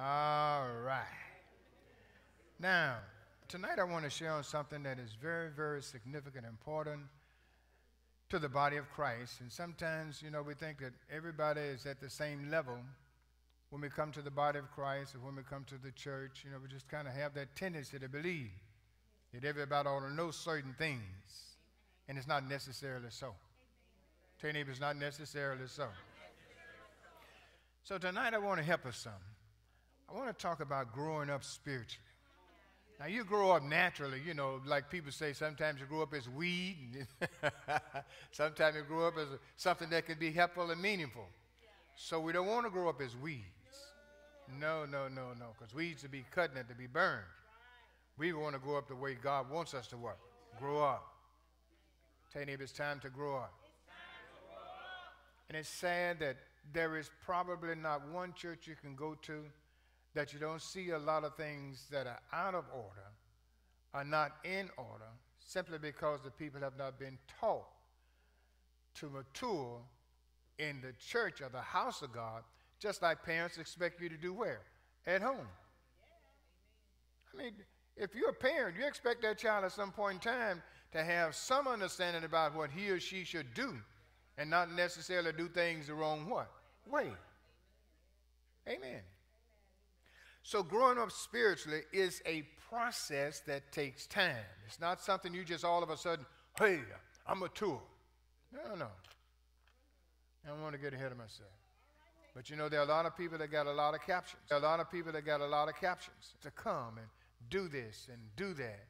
All right. Now, tonight I want to share on something that is very, very significant and important to the body of Christ. And sometimes, you know, we think that everybody is at the same level when we come to the body of Christ or when we come to the church. You know, we just kind of have that tendency to believe that everybody ought to know certain things. And it's not necessarily so. Tell your neighbor, it's not necessarily so. So tonight I want to help us some. I want to talk about growing up spiritually. Now you grow up naturally, you know, like people say. Sometimes you grow up as weed. sometimes you grow up as something that can be helpful and meaningful. So we don't want to grow up as weeds. No, no, no, no, because weeds to be cut and to be burned. We want to grow up the way God wants us to work. Grow up. Tell your neighbor it's time to grow up. And it's sad that there is probably not one church you can go to that you don't see a lot of things that are out of order, are not in order, simply because the people have not been taught to mature in the church or the house of God, just like parents expect you to do where? At home. I mean, if you're a parent, you expect that child at some point in time to have some understanding about what he or she should do and not necessarily do things the wrong what? way. Amen. So growing up spiritually is a process that takes time. It's not something you just all of a sudden, hey, I'm mature. No, no. I don't want to get ahead of myself. But you know, there are a lot of people that got a lot of captions. There are a lot of people that got a lot of captions to come and do this and do that.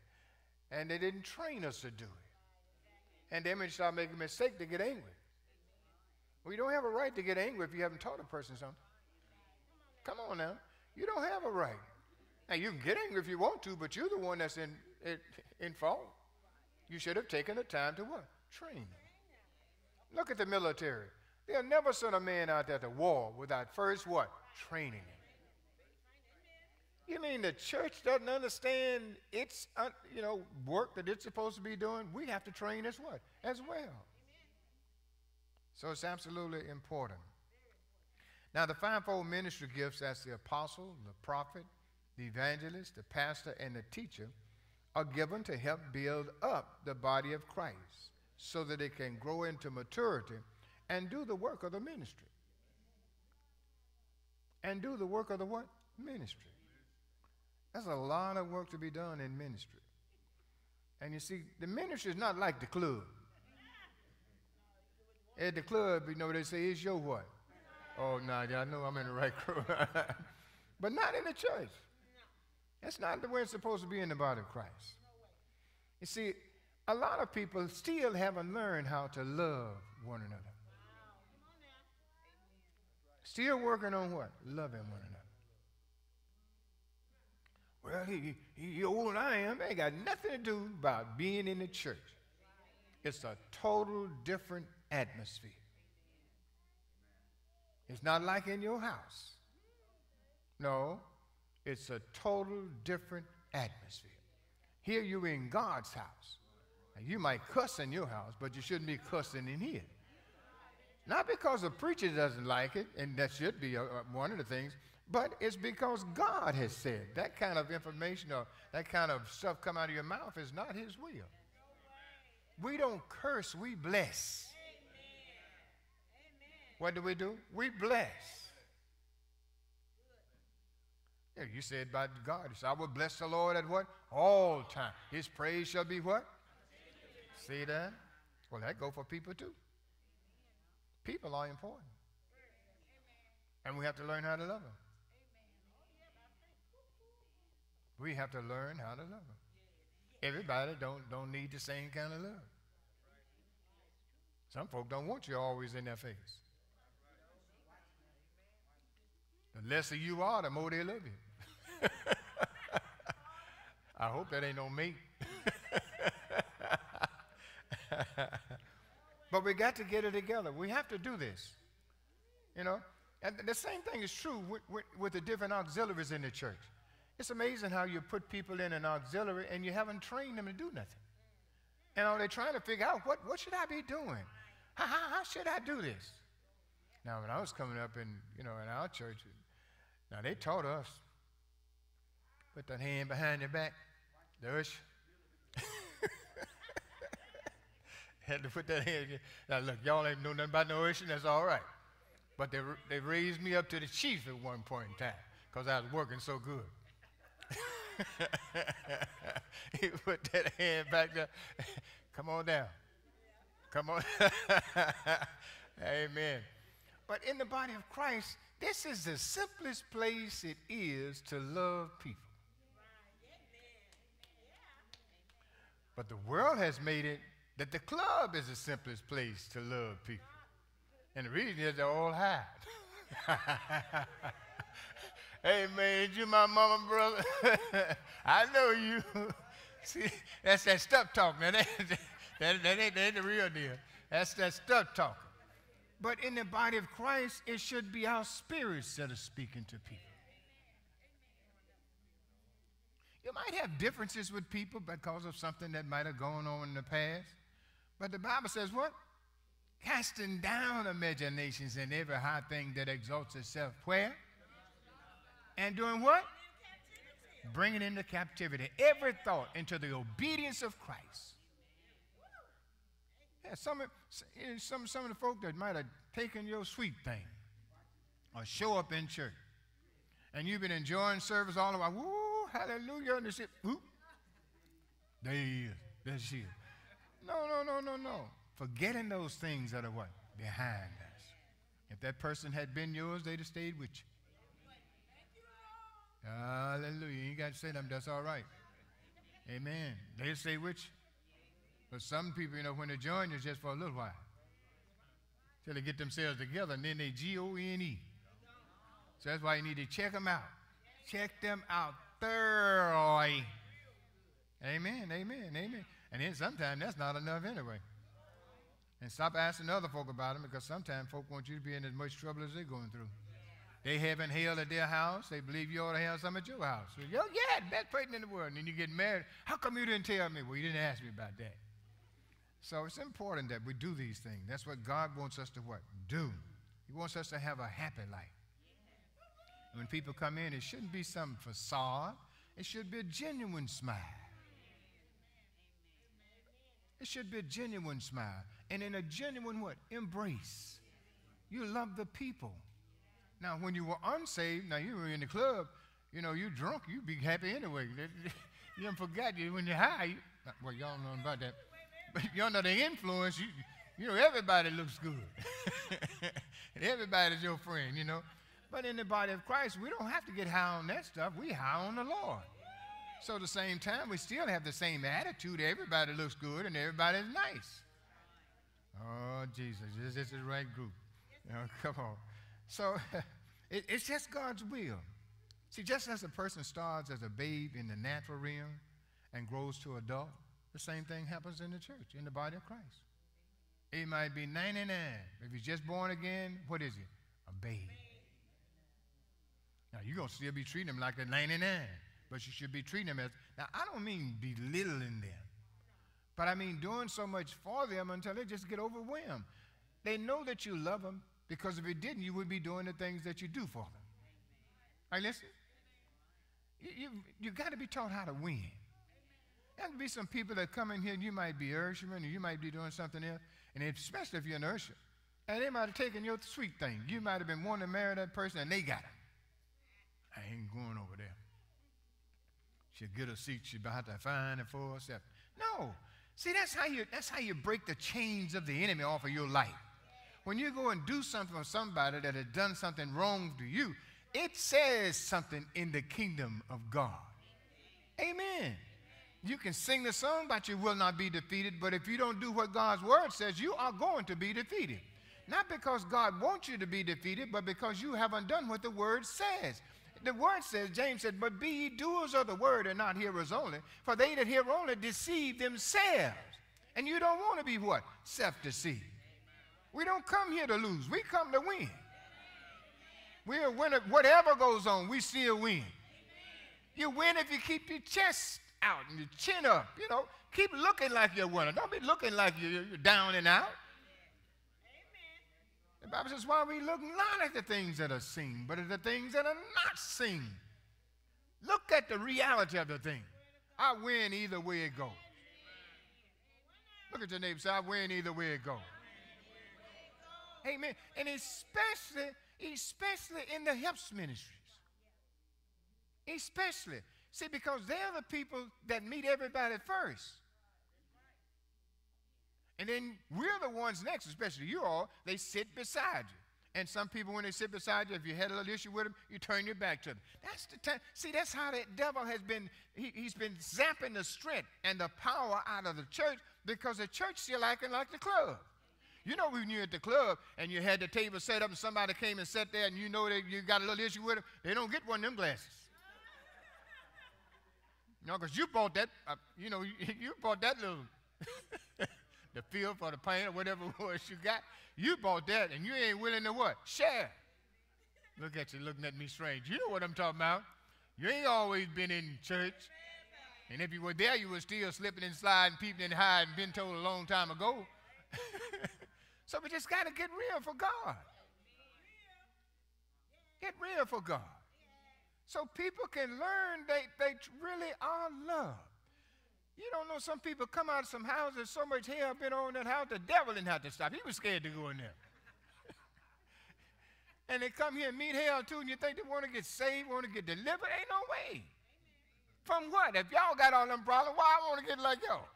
And they didn't train us to do it. And then we start making a mistake, to get angry. Well, you don't have a right to get angry if you haven't taught a person something. Come on now. You don't have a right. Now, you can get angry if you want to, but you're the one that's in, in, in fault. You should have taken the time to what? Train. Look at the military. They'll never send a man out there to war without first what? Training him. You mean the church doesn't understand its, uh, you know, work that it's supposed to be doing? We have to train as what? As well. So it's absolutely important. Now, the fivefold ministry gifts as the apostle, the prophet, the evangelist, the pastor, and the teacher are given to help build up the body of Christ so that it can grow into maturity and do the work of the ministry. And do the work of the what? Ministry. There's a lot of work to be done in ministry. And you see, the ministry is not like the club. At the club, you know, they say, it's your what? Oh, no, nah, I know I'm in the right crew. but not in the church. That's not the way it's supposed to be in the body of Christ. You see, a lot of people still haven't learned how to love one another. Still working on what? Loving one another. Well, he, he than I am. Ain't got nothing to do about being in the church. It's a total different atmosphere. It's not like in your house. No, it's a total different atmosphere. Here you're in God's house. Now, you might cuss in your house, but you shouldn't be cussing in here. Not because the preacher doesn't like it, and that should be uh, uh, one of the things, but it's because God has said that kind of information or that kind of stuff come out of your mouth is not His will. We don't curse, we bless. What do we do? We bless. Yeah, you said by God. So I will bless the Lord at what? All time. His praise shall be what? See that? Well, that go for people too. People are important. And we have to learn how to love them. We have to learn how to love them. Everybody don't, don't need the same kind of love. Some folk don't want you always in their face. The lesser you are, the more they love you. I hope that ain't no me. but we got to get it together. We have to do this. You know? And the same thing is true with, with, with the different auxiliaries in the church. It's amazing how you put people in an auxiliary and you haven't trained them to do nothing. And are they trying to figure out what, what should I be doing? How, how, how should I do this? Now, when I was coming up in, you know, in our church, Now, they taught us put that hand behind your back, the. Had to put that hand. Now, look, y'all ain't know nothing about no usher, that's all right. But they, they raised me up to the chief at one point in time because I was working so good. he put that hand back there. Come on down. Come on. Amen. But in the body of Christ, this is the simplest place it is to love people. But the world has made it that the club is the simplest place to love people. And the reason is they're all high. hey man, you my mama, brother? I know you. See, that's that stuff talk. man. that, that, that, ain't, that ain't the real deal. That's that stuff talk. But in the body of Christ, it should be our spirits that are speaking to people. You might have differences with people because of something that might have gone on in the past. But the Bible says what? Casting down imaginations and every high thing that exalts itself. Where? And doing what? Bringing into captivity every thought into the obedience of Christ. Some, some, some of the folk that might have taken your sweet thing or show up in church and you've been enjoying service all the while. Woo, hallelujah. And they say, whoop. There he is. There she is. No, no, no, no, no. Forgetting those things that are what? Behind us. If that person had been yours, they'd have stayed with you. Hallelujah. You got to say them, that's all right. Amen. They'll stay with you. But some people, you know, when they join you, just for a little while. Till they get themselves together, and then they G O N E. So that's why you need to check them out. Check them out thoroughly. Amen, amen, amen. And then sometimes that's not enough anyway. And stop asking other folk about them because sometimes folk want you to be in as much trouble as they're going through. They having hell at their house. They believe you ought to have some at your house. So, Yo, yeah, best person in the world. And then you get married. How come you didn't tell me? Well, you didn't ask me about that. So it's important that we do these things. That's what God wants us to what? Do. He wants us to have a happy life. When people come in, it shouldn't be some facade. It should be a genuine smile. It should be a genuine smile. And in a genuine what? Embrace. You love the people. Now, when you were unsaved, now you were in the club, you know, you drunk, you'd be happy anyway. You don't forget you when you're high. You, well, y'all know about that. But you're under the influence, you, you know, everybody looks good. and everybody's your friend, you know. But in the body of Christ, we don't have to get high on that stuff. We high on the Lord. So at the same time, we still have the same attitude. Everybody looks good and everybody's nice. Oh, Jesus, this, is the right group. Oh, come on. So it, it's just God's will. See, just as a person starts as a babe in the natural realm and grows to adult, the same thing happens in the church, in the body of Christ. He might be 99. If he's just born again, what is he? A babe. Now, you're going to still be treating him like a 99 but you should be treating them as. Now, I don't mean belittling them, but I mean doing so much for them until they just get overwhelmed. They know that you love them because if you didn't, you wouldn't be doing the things that you do for them. Right, listen. You, you, you got to be taught how to win. There to be some people that come in here and you might be usher or you might be doing something else, and especially if you're an usher. And they might have taken your sweet thing. You might have been wanting to marry that person and they got it. I ain't going over there. She'll get a seat. She'll have to find it for herself. No. See, that's how you that's how you break the chains of the enemy off of your life. When you go and do something for somebody that has done something wrong to you, it says something in the kingdom of God. Amen. You can sing the song, but you will not be defeated. But if you don't do what God's word says, you are going to be defeated. Not because God wants you to be defeated, but because you haven't done what the word says. The word says, James said, But be ye doers of the word and not hearers only, for they that hear only deceive themselves. And you don't want to be what? Self deceived. We don't come here to lose, we come to win. We're a winner. Whatever goes on, we still win. You win if you keep your chest out and your chin up. You know, keep looking like you're winning. Don't be looking like you're down and out. Amen. The Bible says, why we look not at the things that are seen, but at the things that are not seen. Look at the reality of the thing. I win either way it goes. Look at your neighbor. Say, I win either way it goes. Amen. And especially, especially in the helps ministries. Especially. See, because they're the people that meet everybody first. And then we're the ones next, especially you all, they sit beside you. And some people, when they sit beside you, if you had a little issue with them, you turn your back to them. That's the time. See, that's how that devil has been, he, has been zapping the strength and the power out of the church because the church still acting like the club. You know when you're at the club and you had the table set up and somebody came and sat there and you know that you got a little issue with them, they don't get one of them glasses. You know, because you bought that, uh, you know, you, you bought that little the field for the paint or whatever it was you got. You bought that and you ain't willing to what? Share. Look at you looking at me strange. You know what I'm talking about. You ain't always been in church. And if you were there, you were still slipping and sliding, peeping and hiding, been told a long time ago. so we just got to get real for God. Get real for God. So people can learn they, they really are loved. You don't know some people come out of some houses, so much hell been on that house, the devil didn't have to stop. He was scared to go in there. and they come here and meet hell too, and you think they want to get saved, want to get delivered? Ain't no way. From what? If y'all got all them problems, why I want to get like y'all?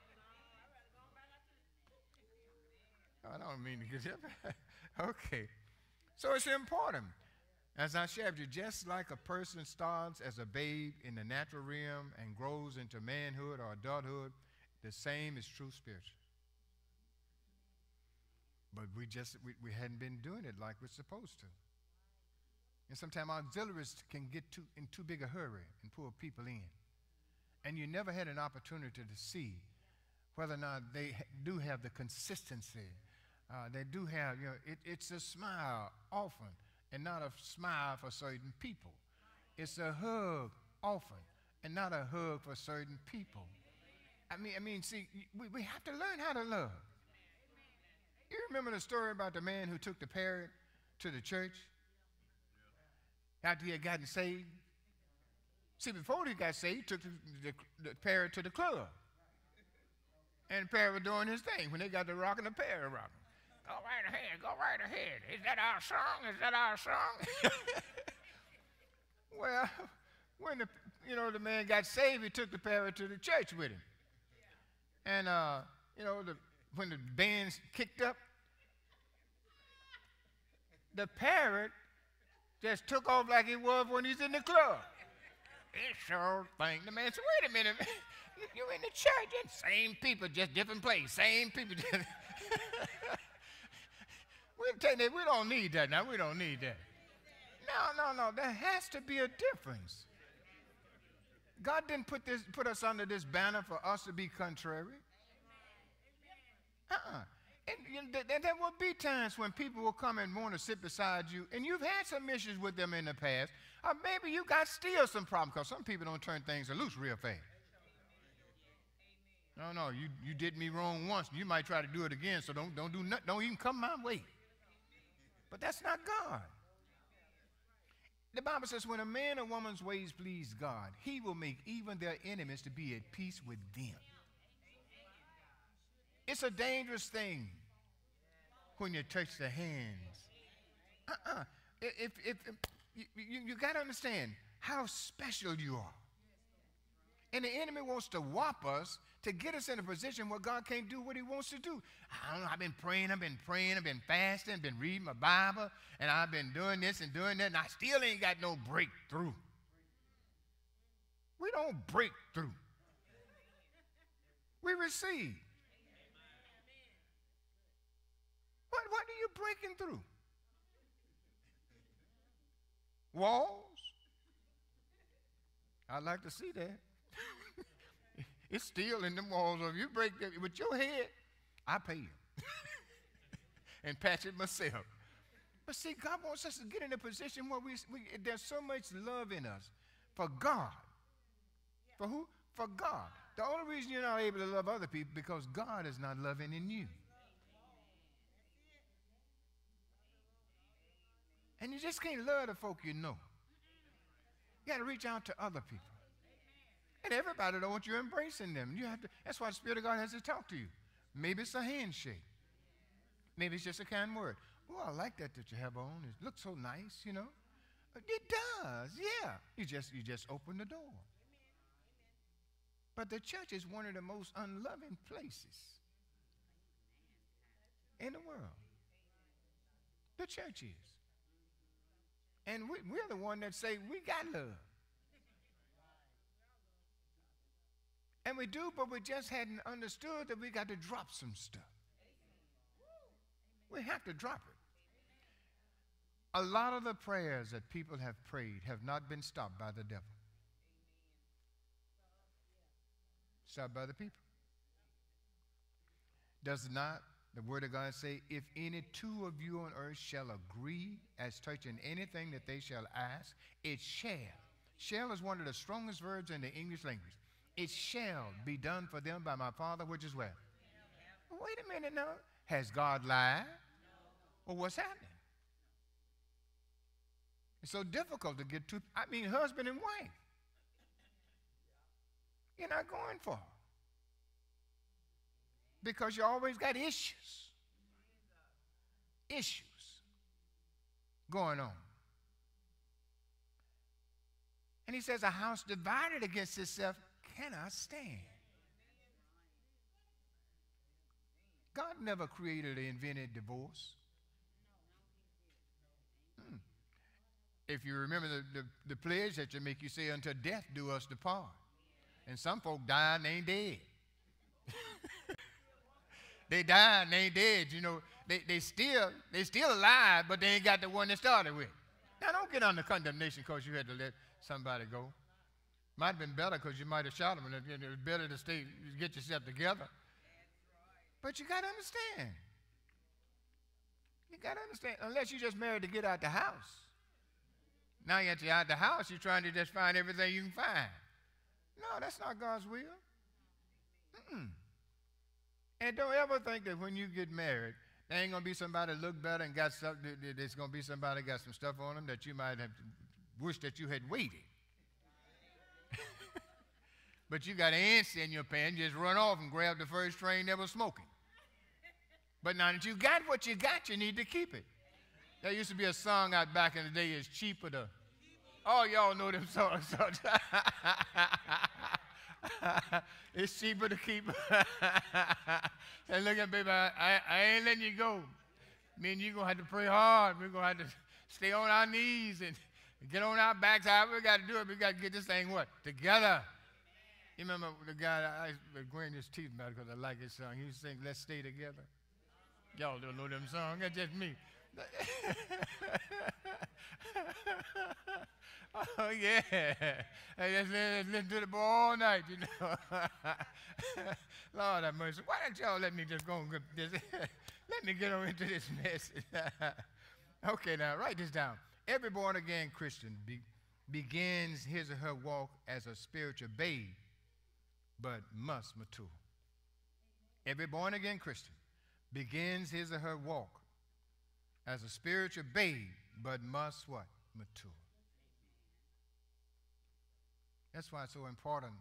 I don't mean to get okay. So it's important. As I shared you, just like a person starts as a babe in the natural realm and grows into manhood or adulthood, the same is true spiritually. But we just we, we hadn't been doing it like we're supposed to. And sometimes auxiliaries can get too, in too big a hurry and pull people in. And you never had an opportunity to see whether or not they do have the consistency. Uh, they do have, you know, it, it's a smile often and not a smile for certain people. It's a hug often and not a hug for certain people. I mean, I mean, see, we, we have to learn how to love. You remember the story about the man who took the parrot to the church after he had gotten saved? See, before he got saved, he took the, the, the parrot to the club. And the parrot was doing his thing when they got the rock and the parrot rocking. Go right ahead. Go right ahead. Is that our song? Is that our song? well, when the you know the man got saved, he took the parrot to the church with him. And uh, you know, the, when the band kicked up, the parrot just took off like he was when he's in the club. It sure thing. The man said, "Wait a minute, you in the church? And same people, just different place. Same people." We'll take. We don't need that now. We don't need that. No, no, no. There has to be a difference. God didn't put, this, put us under this banner for us to be contrary. Uh-uh. And, and, there will be times when people will come and want to sit beside you, and you've had some issues with them in the past, or maybe you got still some problems, because some people don't turn things loose real fast. No, no, you, you did me wrong once. You might try to do it again, so don't, don't do nothing. Don't even come my way. But that's not God. The Bible says, when a man or woman's ways please God, he will make even their enemies to be at peace with them. It's a dangerous thing when you touch the hands. Uh-uh. If, if, if you, you, got to understand how special you are. And the enemy wants to whop us to get us in a position where God can't do what he wants to do. I don't know, I've been praying, I've been praying, I've been fasting, I've been reading my Bible, and I've been doing this and doing that, and I still ain't got no breakthrough. We don't break through. We receive. What, what are you breaking through? Walls? I'd like to see that. It's still in the walls. If you break that with your head, I pay you. and patch it myself. But see, God wants us to get in a position where we, we, there's so much love in us for God. For who? For God. The only reason you're not able to love other people because God is not loving in you. And you just can't love the folk you know. You got to reach out to other people. And everybody don't want you embracing them. You have to, that's why the Spirit of God has to talk to you. Maybe it's a handshake. Maybe it's just a kind word. Oh, I like that that you have on. It looks so nice, you know. It does, yeah. You just you just open the door. But the church is one of the most unloving places in the world. The church is. And we, we're the one that say we got love. And we do, but we just hadn't understood that we got to drop some stuff. We have to drop it. A lot of the prayers that people have prayed have not been stopped by the devil. Stopped by the people. Does not the word of God say, if any two of you on earth shall agree as touching anything that they shall ask, it shall. Shall is one of the strongest verbs in the English language. It shall be done for them by my Father, which is where? Wait a minute now. Has God lied? Well, what's happening? It's so difficult to get two, I mean, husband and wife. You're not going for. Because you always got issues. Issues going on. And he says, A house divided against itself cannot stand. God never created or invented divorce. Hmm. If you remember the, the, the, pledge that you make you say, until death do us depart. And some folk die and they ain't dead. they died and they ain't dead. You know, they, they still they still alive, but they ain't got the one they started with. Now don't get under condemnation because you had to let somebody go. Might have been better because you might have shot him, and it was better to stay, get yourself together. But you got to understand. You got to understand, unless you just married to get out the house. Now you're out the house, you're trying to just find everything you can find. No, that's not God's will. Mm-mm. And don't ever think that when you get married, there ain't gonna be somebody look better and got stuff. There's gonna be somebody got some stuff on them that you might have wished that you had waited. But you got ants in your pan, just run off and grab the first train that was smoking. But now that you got what you got, you need to keep it. There used to be a song out back in the day, it's cheaper to. Oh, y'all know them songs. it's cheaper to keep. and look at baby, I, I, ain't letting you go. Me and you gonna have to pray hard. We're gonna have to stay on our knees and get on our backs. However we got to do it, we got to get this thing what together. You remember the guy I was grinding his teeth about because I like his song. He was saying, Let's stay together. Y'all don't know them songs. That's just me. oh, yeah. Hey, let's, let's listen to the boy all night, you know. Lord have mercy. Why don't y'all let me just go and get this? let me get on into this message. okay, now, write this down. Every born again Christian be, begins his or her walk as a spiritual babe but must mature. Every born again Christian begins his or her walk as a spiritual babe, but must what? Mature. That's why it's so important,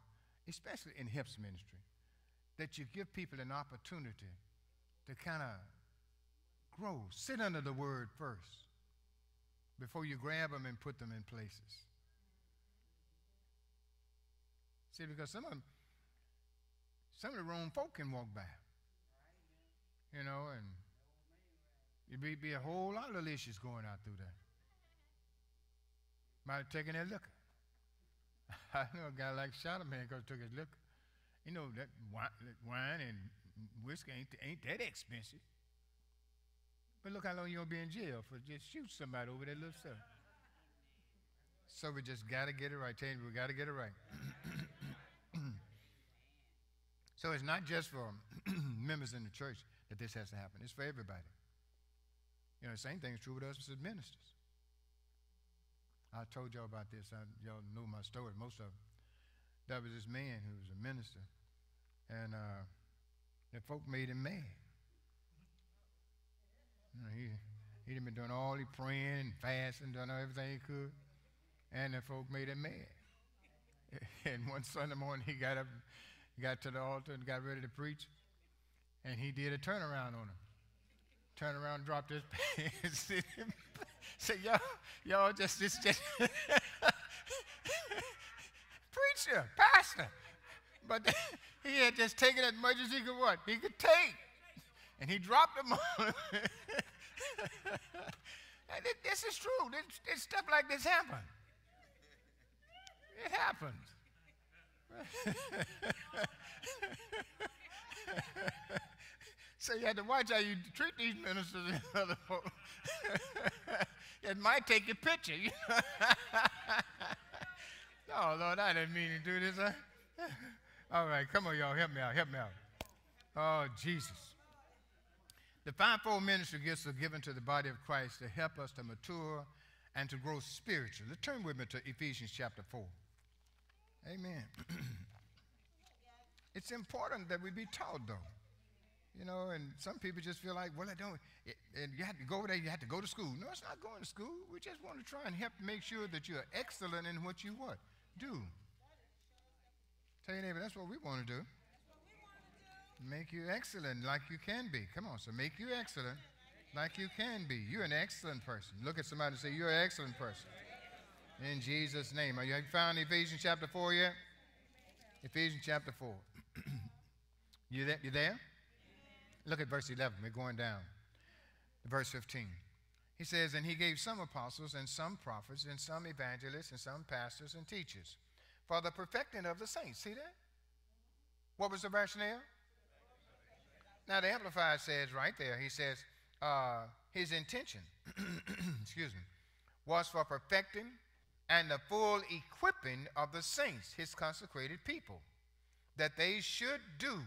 especially in helps ministry, that you give people an opportunity to kind of grow. Sit under the word first before you grab them and put them in places. See, because some of them, some of the wrong folk can walk by. You know, and it'd be, be a whole lot of issues going out through there. Might have taken their liquor. I know a guy like man because took his liquor. You know, that wine and whiskey ain't, ain't that expensive. But look how long you're going to be in jail for just shoot somebody over that little stuff. So we just got to get it right. Tell you, we got to get it right. So it's not just for members in the church that this has to happen, it's for everybody. You know, the same thing is true with us as ministers. I told y'all about this. I, y'all know my story, most of them. There was this man who was a minister, and uh, the folk made him mad. You know, he, He'd been doing all he praying and fasting, doing everything he could. And the folk made him mad. And one Sunday morning, he got up, got to the altar and got ready to preach. And he did a turnaround on him. Turned around, dropped his pants. Said, y'all, y'all just, just, just preacher, pastor. But he had just taken as much as he could what? He could take. And he dropped them on this is true. This, this stuff like this happens. It happens. so you have to watch how you treat these ministers and other folks. it might take your picture. oh, Lord, I didn't mean to do this. Huh? All right, come on, y'all. Help me out. Help me out. Oh, Jesus. The fivefold ministry gifts are given to the body of Christ to help us to mature and to grow spiritually. Turn with me to Ephesians chapter 4. Amen. it's important that we be taught, though. You know, and some people just feel like, well, I don't, and you have to go over there, you have to go to school. No, it's not going to school. We just want to try and help make sure that you're excellent in what you what? Do. Tell your neighbor, that's what we want to do. Make you excellent like you can be. Come on, so make you excellent like you can be. You're an excellent person. Look at somebody and say, You're an excellent person. In Jesus' name. Are you found Ephesians chapter 4 yet? Ephesians chapter 4. you, there, you there? Look at verse 11. We're going down. Verse 15. He says, And he gave some apostles, and some prophets, and some evangelists, and some pastors and teachers for the perfecting of the saints. See that? What was the rationale? Now, the Amplified says right there, he says, uh, his intention, excuse me, was for perfecting and the full equipping of the saints, his consecrated people, that they should do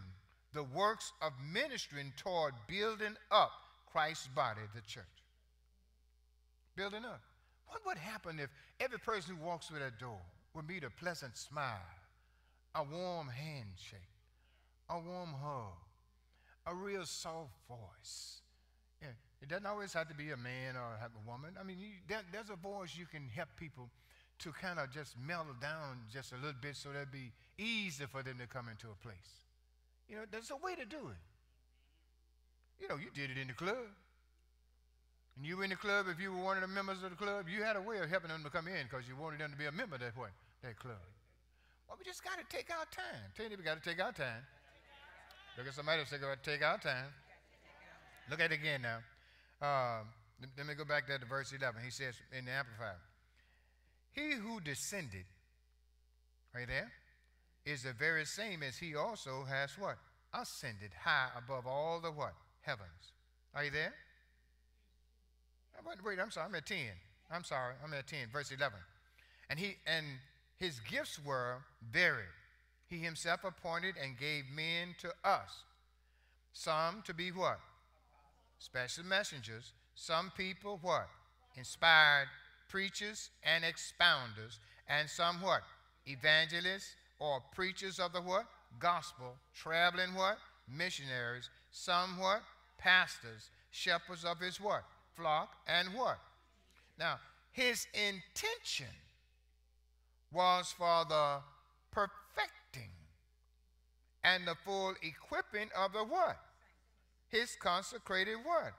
the works of ministering toward building up Christ's body, the church. Building up. What would happen if every person who walks through that door would meet a pleasant smile, a warm handshake, a warm hug, a real soft voice. Yeah, it doesn't always have to be a man or have a woman. I mean, you, there, there's a voice you can help people to kind of just mellow down just a little bit so that'd be easy for them to come into a place. You know, there's a way to do it. You know, you did it in the club. And you were in the club, if you were one of the members of the club, you had a way of helping them to come in because you wanted them to be a member that way that club. Well, we just got to take our time. Tell you, we got to take our time. Look at somebody say, go take our time. Look at it again now. Uh, let me go back there to verse 11. He says in the Amplified, He who descended, right there, is the very same as he also has what? Ascended high above all the what? Heavens. Are you there? Wait, wait, I'm sorry, I'm at 10. I'm sorry, I'm at 10, verse 11. And he and his gifts were varied. He himself appointed and gave men to us. Some to be what? Special messengers. Some people what? Inspired preachers and expounders. And some what? Evangelists or preachers of the what? Gospel. Traveling what? Missionaries. Some what? Pastors. Shepherds of his what? Flock. And what? Now, his intention was for the perfecting and the full equipping of the what? His consecrated what?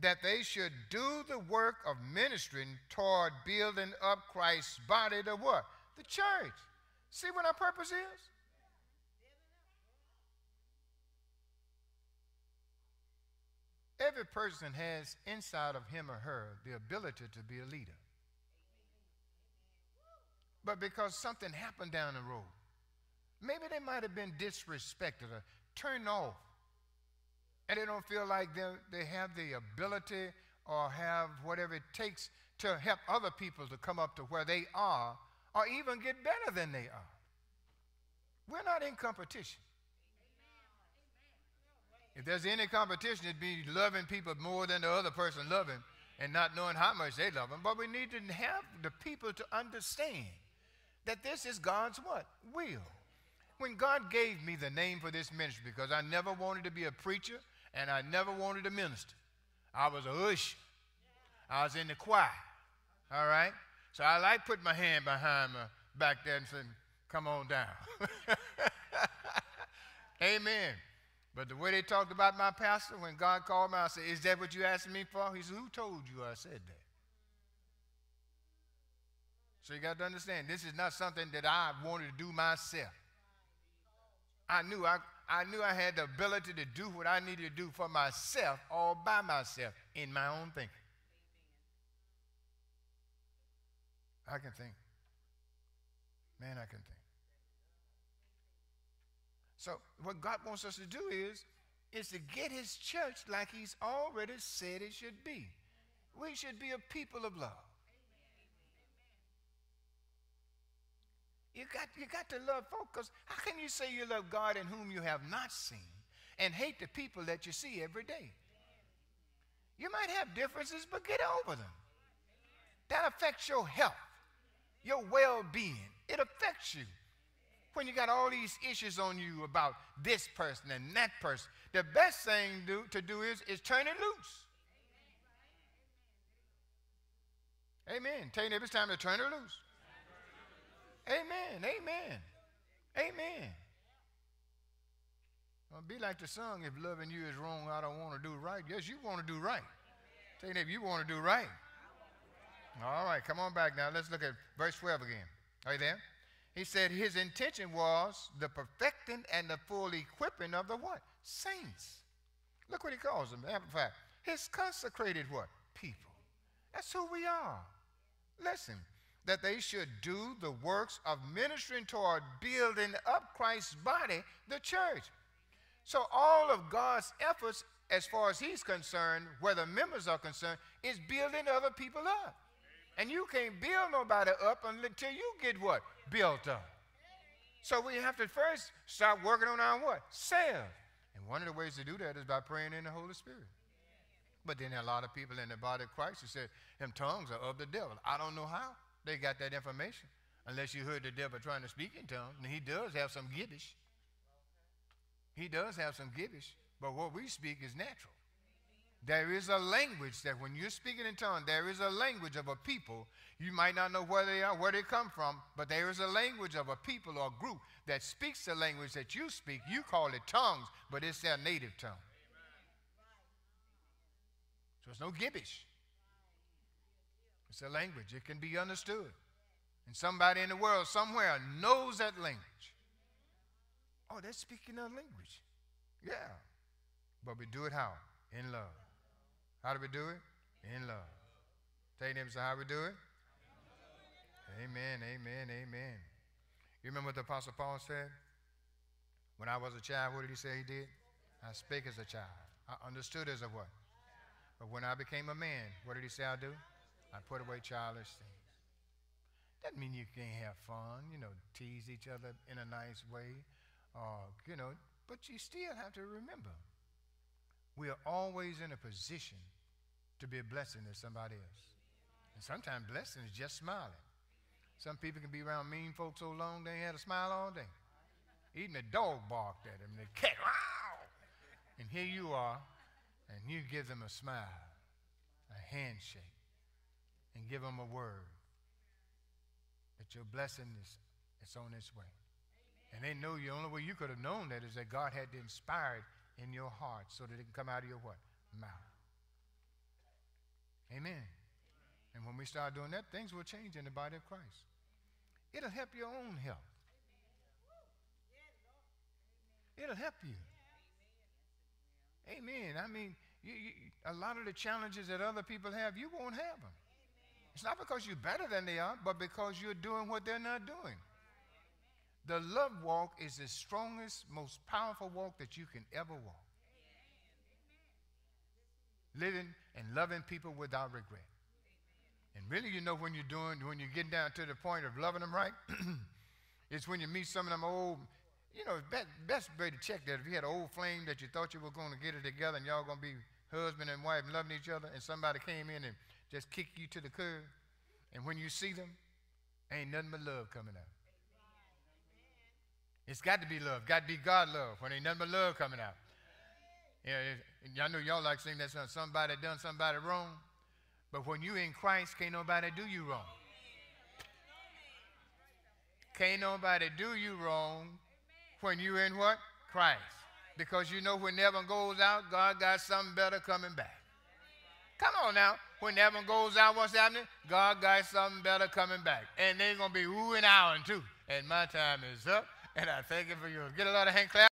That they should do the work of ministering toward building up Christ's body, the what? The church. See what our purpose is? Every person has inside of him or her the ability to be a leader but because something happened down the road. Maybe they might have been disrespected or turned off. And they don't feel like they have the ability or have whatever it takes to help other people to come up to where they are or even get better than they are. We're not in competition. If there's any competition, it'd be loving people more than the other person loving and not knowing how much they love them. But we need to have the people to understand that this is God's what? Will. When God gave me the name for this ministry, because I never wanted to be a preacher and I never wanted to minister. I was a usher. I was in the choir. All right? So I like put my hand behind my back there and saying, come on down. Amen. But the way they talked about my pastor, when God called me, I said, Is that what you asked me for? He said, Who told you I said that? So you got to understand, this is not something that I wanted to do myself. I knew I, I knew I had the ability to do what I needed to do for myself all by myself in my own thinking. I can think. Man, I can think. So what God wants us to do is, is to get his church like he's already said it should be. We should be a people of love. You got, you got to love folks because how can you say you love God in whom you have not seen and hate the people that you see every day? You might have differences, but get over them. That affects your health, your well being. It affects you when you got all these issues on you about this person and that person, the best thing do, to do is, is turn it loose. Amen. Tell you it's time to turn it loose. Amen. Amen. Amen. Well, be like the song, if loving you is wrong, I don't want to do right. Yes, you want to do right. Tell you if you want to do right. All right, come on back now. Let's look at verse 12 again. Are you there? He said his intention was the perfecting and the full equipping of the what? Saints. Look what he calls them. Amplified. His consecrated what? People. That's who we are. Listen, that they should do the works of ministering toward building up Christ's body, the church. So all of God's efforts, as far as he's concerned, where the members are concerned, is building other people up. And you can't build nobody up until you get what? Built up. So we have to first start working on our what? Self. And one of the ways to do that is by praying in the Holy Spirit. But then there are a lot of people in the body of Christ who say, them tongues are of the devil. I don't know how they got that information. Unless you heard the devil trying to speak in tongues. And he does have some gibbish. He does have some gibbish. But what we speak is natural. There is a language that when you're speaking in tongues, there is a language of a people. You might not know where they are, where they come from, but there is a language of a people or a group that speaks the language that you speak. You call it tongues, but it's their native tongue. So it's no gibbish. It's a language. It can be understood. And somebody in the world somewhere knows that language. Oh, they're speaking a language. Yeah. But we do it how? In love. How do we do it? In love. Tell your neighbors how we do it? Amen, amen, amen. You remember what the Apostle Paul said? When I was a child, what did he say he did? I spake as a child. I understood as a what? But when I became a man, what did he say I do? I put away childish things. Doesn't mean you can't have fun, you know, tease each other in a nice way, or, you know, but you still have to remember we are always in a position to be a blessing to somebody else. And sometimes blessing is just smiling. Some people can be around mean folks so long they ain't had a smile all day. Even the dog barked at them, the cat, wow! And here you are, and you give them a smile, a handshake, and give them a word that your blessing is it's on its way. And they know the only way you could have known that is that God had to inspire it in your heart so that it can come out of your what? Mouth. Amen. And when we start doing that, things will change in the body of Christ. It'll help your own health. It'll help you. Amen. I mean, you, you, a lot of the challenges that other people have, you won't have them. It's not because you're better than they are, but because you're doing what they're not doing. The love walk is the strongest, most powerful walk that you can ever walk. Living and loving people without regret. And really, you know, when you're doing, when you're getting down to the point of loving them right, it's when you meet some of them old, you know, best, best way to check that if you had an old flame that you thought you were going to get it together and y'all going to be husband and wife loving each other, and somebody came in and just kick you to the curb, and when you see them, ain't nothing but love coming out. It's got to be love. Got to be God love. When ain't nothing but love coming out. Yeah, y'all know y'all like singing that song, somebody done somebody wrong. But when you in Christ, can't nobody do you wrong. Can't nobody do you wrong when you in what? Christ. Because you know when heaven goes out, God got something better coming back. Come on now. When heaven goes out, what's happening? God got something better coming back. And they're going to be ooh and ahhing too. And my time is up. And I thank you for you. Get a lot of hand clap.